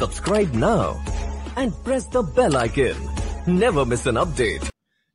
Subscribe now and press the bell icon. Never miss an update.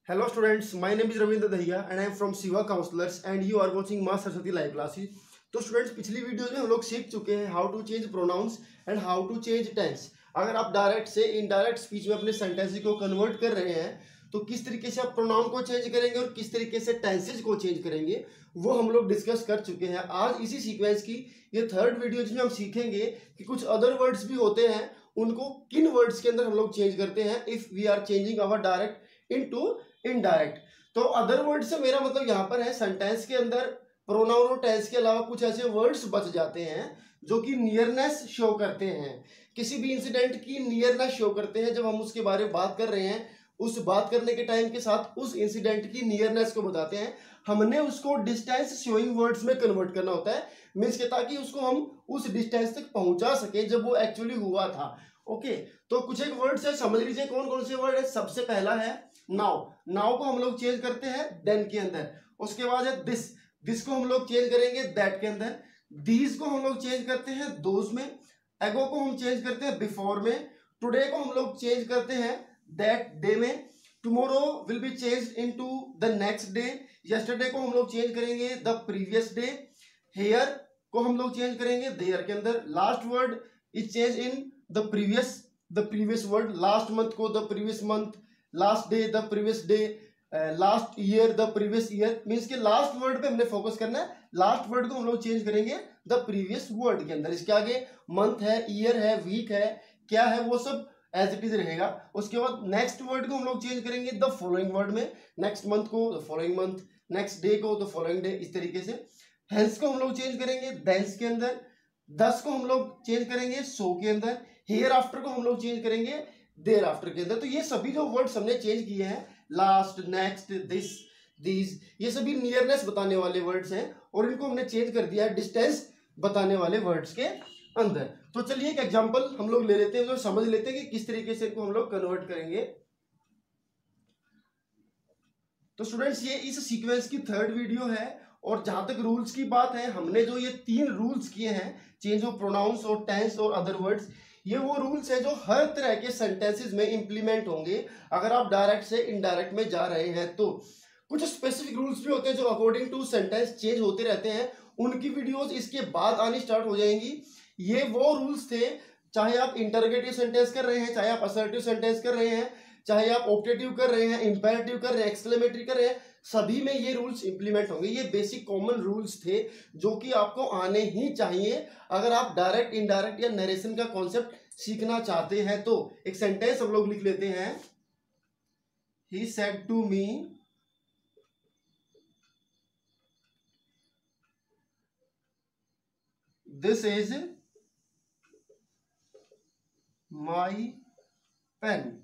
Hello students, my name is Ravindra Dahiya and I am from Siva Counselors and you are watching माँ Saraswati Live Classes. तो students पिछली video में हम लोग सीख चुके हैं how to change pronouns and how to change tense अगर आप डायरेक्ट से इनडायरेक्ट स्पीच में अपने सेंटेंसेस को कन्वर्ट कर रहे हैं तो किस तरीके से आप प्रोनाउन को चेंज करेंगे और किस तरीके से टेंसेज को चेंज करेंगे, वो हम लोग डिस्कस कर चुके हैं। आज इसी सीक्वेंस की, ये थर्ड वीडियो जिसमें हम सीखेंगे कि कुछ अदर वर्ड्स भी होते हैं, उनको किन वर्ड्स के अंदर हम लोग चेंज करते हैं if we are changing our direct into indirect तो अदर वर्ड से मेरा मतलब यहाँ पर है सेंटेंस के अंदर प्रोनाउन और टेंस के अलावा कुछ ऐसे वर्ड्स बच जाते हैं, जो कि नियरनेस शो करते हैं। किसी भी इंसिडेंट की नियरनेस शो करते हैं, जब हम उसके बारे में बात कर रहे हैं उस बात करने के टाइम के साथ उस इंसिडेंट की नियरनेस को बताते हैं। हमने उसको डिस्टेंस शोइंग वर्ड्स में कन्वर्ट करना होता है। मीन्स के ताकि उसको हम उस डिस्टेंस तक पहुँचा सके जब वो एक्चुअली हुआ था। ओके तो कुछ एक वर्ड्स है, समझ लीजिए कौन कौन से वर्ड है। सबसे पहला है नाव नाव को हम लोग चेंज करते हैं देन के अंदर। उसके बाद है दिस दिस को हम लोग चेंज करेंगे दैट के अंदर। दीज को हम लोग चेंज करते हैं दोज में। एगो को हम चेंज करते हैं बिफोर में। टुडे को हम लोग चेंज करते हैं दैट डे में tomorrow will be change into the next day yesterday को हम लोग चेंज करेंगे द प्रीवियस डे हेयर को हम लोग चेंज करेंगे देयर के अंदर. Last word is change in the previous the previous word last month को the previous month last day the previous day last year the previous year means के last word पे हमने फोकस करना है. Last word को हम लोग change करेंगे द प्रीवियस वर्ड के अंदर. इसके आगे मंथ है ईयर है वीक है. क्या है वो सब? एज इट इज़ रहेगा उसके बाद नेक्स्ट वर्ड को हम लोग चेंज करेंगे द फॉलोइंग वर्ड में। नेक्स्ट मंथ को the following month next day को द फॉलोइंग डे इस तरीके से। हेंस को हम लोग चेंज करेंगे देंस के अंदर। दस को हम लोग चेंज करेंगे सो के अंदर। हेयर आफ्टर को हम लोग चेंज करेंगे देर आफ्टर के अंदर। तो ये सभी जो वर्ड्स हमने चेंज किए हैं लास्ट नेक्स्ट दिस दीज ये सभी नियरनेस बताने वाले वर्ड्स हैं और इनको हमने चेंज कर दिया है डिस्टेंस बताने वाले वर्ड्स के अंदर। तो चलिए एक एग्जांपल हम लोग ले लेते हैं, जो समझ लेते हैं कि किस तरीके से इनको हम लोग कन्वर्ट करेंगे। तो स्टूडेंट्स ये इस सीक्वेंस की थर्ड वीडियो है और जहाँ तक रूल्स की बात है, हमने जो ये तीन रूल्स किए हैं चेंज ऑफ़ प्रोनाउंस और टेंस और अदर वर्ड्स ये वो रूल्स है जो हर तरह के सेंटेंसेस में इंप्लीमेंट होंगे, अगर आप डायरेक्ट से इनडायरेक्ट में जा रहे हैं तो। कुछ स्पेसिफिक रूल्स भी होते हैं जो अकॉर्डिंग टू सेंटेंस चेंज होते रहते हैं, उनकी वीडियोस इसके बाद आनी स्टार्ट हो जाएँगी। ये वो रूल्स थे, चाहे आप इंटरगेटिव सेंटेंस कर रहे हैं, चाहे आप असर्टिव सेंटेंस कर रहे हैं, चाहे आप ऑप्टेटिव कर रहे हैं इंपेरेटिव कर रहे हैं एक्सक्लेमेटरी कर रहे हैं, सभी में ये रूल्स इंप्लीमेंट होंगे। ये बेसिक कॉमन रूल्स थे जो कि आपको आने ही चाहिए अगर आप डायरेक्ट इनडायरेक्ट या नरेशन का कॉन्सेप्ट सीखना चाहते हैं। तो एक सेंटेंस हम लोग लिख लेते हैं। He said to me this is my pen.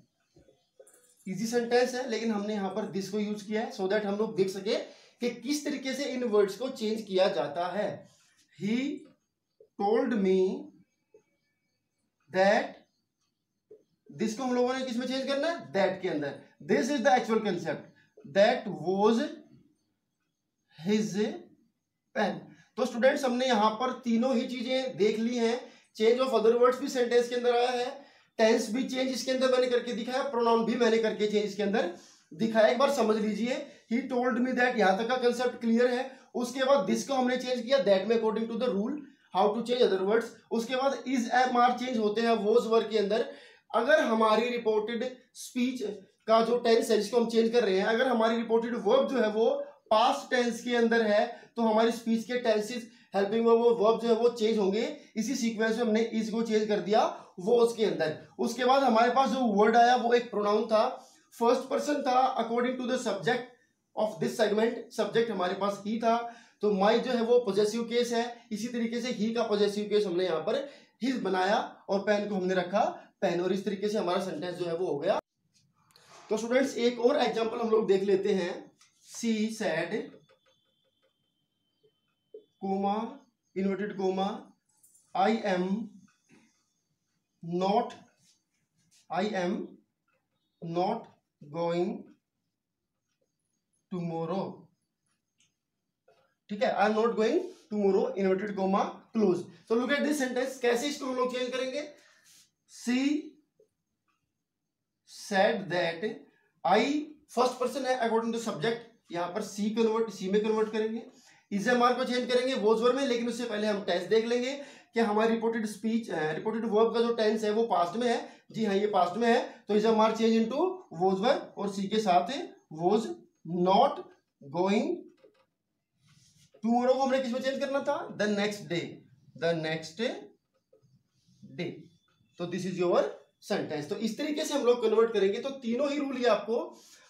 Easy sentence है, लेकिन हमने यहाँ पर दिस को यूज़ किया है सो so दैट हम लोग देख सके कि किस तरीके से इन वर्ड्स को चेंज किया जाता है। He told me that this को हम लोगों ने किसमें चेंज करना है? दैट के अंदर। This is the actual concept that was his pen तो स्टूडेंट्स हमने यहाँ पर तीनों ही चीज़ें देख ली हैं। चेंज ऑफ़ अदर वर्ड्स भी सेंटेंस के अंदर आया है। टेंस भी चेंज इसके अंदर मैंने करके दिखाया प्रोनाउन भी मैंने करके चेंज इसके अंदर दिखाया। एक बार समझ लीजिए ही टोल्ड मी दैट यहाँ तक का कंसेप्ट क्लियर है। उसके बाद दिस को हमने चेंज किया दैट में according to the rule how to change other words उसके बाद इज़ एम आर चेंज होते हैं वोज वर्ड के अंदर। अगर हमारी रिपोर्टेड स्पीच का जो टेंस है, जिसको हम चेंज कर रहे हैं, अगर हमारी रिपोर्टेड वर्ब जो है वो पास्ट टेंस के अंदर है तो हमारी स्पीच के टेंसेस हेल्पिंग वो वर्ब जो है वो चेंज होंगे। इसी सीक्वेंस में हमने इस को चेंज कर दिया, वो उसके अंदर। उसके बाद हमारे पास जो वर्ड आया, वो एक प्रोनाउन था। फ़र्स्ट पर्सन था according to the subject of this segment subject हमारे पास ही था। तो माई जो है वो पॉजिटिव केस है। इसी तरीके से ही का पॉजिटिव केस हमने यहाँ पर हिज बनाया और पेन को हमने रखा। पेन और इस तरीके से हमारा सेंटेंस जो है वो हो गया। तो स्टूडेंट्स एक और एग्जांपल हम लोग देख लेते हैं। She said comma inverted comma I am not I am not going tomorrow ठीक है? I am not going tomorrow inverted comma close तो लुक एट दिस सेंटेंस कैसे इसको हम लोग चेंज करेंगे? She said that I first person है according to subject यहाँ पर सी कन्वर्ट सी में कन्वर्ट करेंगे. एम आर को चेंज करेंगे वोजवर में, लेकिन उससे पहले हम टेंस देख लेंगे कि हमारी रिपोर्टेड स्पीच रिपोर्टेड वर्ब का जो टेंस है वो पास्ट में है। जी हाँ ये पास्ट में है। तो am are change into was were और सी के साथ वोज नॉट गोइंग टूमोरो को हमने किसमें चेंज करना था? The next day the next day तो दिस इज़ योर सेंटेंस तो इस तरीके से हम लोग कन्वर्ट करेंगे। तो तीनों ही रूल ये आपको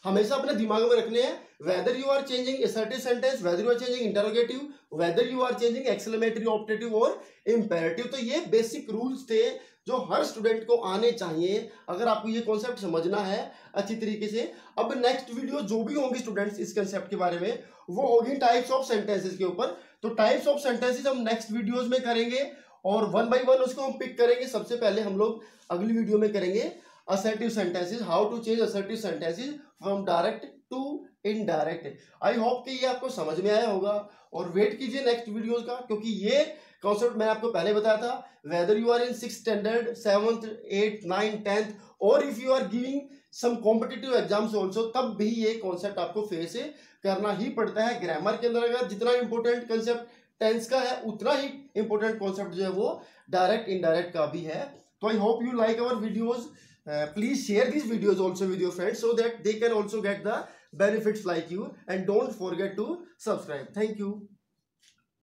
हमेशा अपने दिमाग में रखने हैं whether you are changing sentence whether you are changing interrogative whether you are changing exclamatory optative और इंपेरेटिव तो ये बेसिक रूल्स थे जो हर स्टूडेंट को आने चाहिए। अगर आपको ये कॉन्सेप्ट समझना है अच्छी तरीके से, अब नेक्स्ट वीडियो जो भी होंगी स्टूडेंट्स इस कंसेप्ट के बारे में, वो होगी टाइप्स ऑफ़ सेंटेंसेस के ऊपर। तो टाइप्स ऑफ़ सेंटेंसेस हम नेक्स्ट वीडियोज़ में करेंगे और वन बाई वन उसको हम पिक करेंगे। सबसे पहले हम लोग अगली वीडियो में करेंगे। Assertive sentences how to change assertive sentences from direct to indirect I hope कि ये आपको समझ में आया होगा और वेट कीजिए नेक्स्ट वीडियोस का, क्योंकि ये कॉन्सेप्ट मैंने आपको पहले बताया था whether you are in six standard seventh eight nine tenth और if you are giving some competitive exams also तब भी ये कॉन्सेप्ट आपको फेस करना ही पड़ता है। ग्रामर के अंदर अगर जितना इंपॉर्टेंट कंसेप्ट टेंस का है, उतना ही इंपॉर्टेंट कॉन्सेप्ट जो है वो डायरेक्ट इनडायरेक्ट का भी है। तो I hope you like our videos Uh, please share these videos also with your friends so that they can also get the benefits like you and don't forget to subscribe. Thank you.